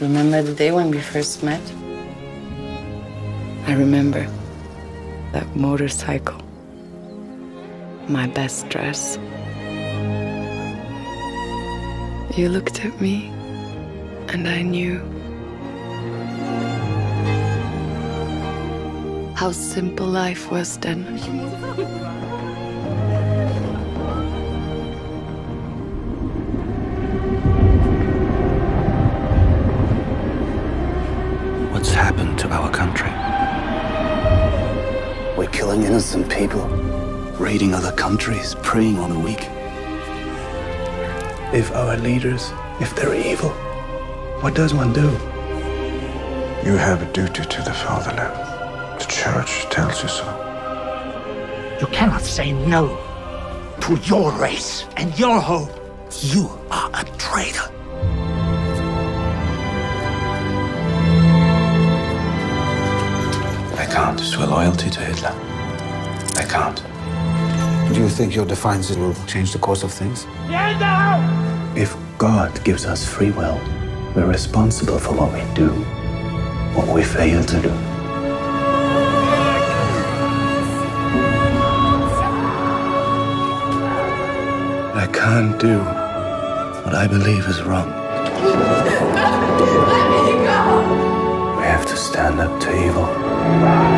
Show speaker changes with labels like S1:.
S1: Remember the day when we first met? I remember that motorcycle, my best dress. You looked at me, and I knew how simple life was then.
S2: Our country?
S3: We're killing innocent people, raiding other countries, preying on the weak.
S4: If our leaders, if they're evil, what does one do?
S5: You have a duty to the fatherland. The church tells you so.
S6: You cannot say no to your race and your hope. You are a traitor.
S2: I can't loyalty to Hitler. I can't.
S3: Do you think your defiance will change the course of things?
S4: If God gives us free will, we're responsible for what we do, what we fail to do. I can't do what I believe is wrong. We have to stand up to evil.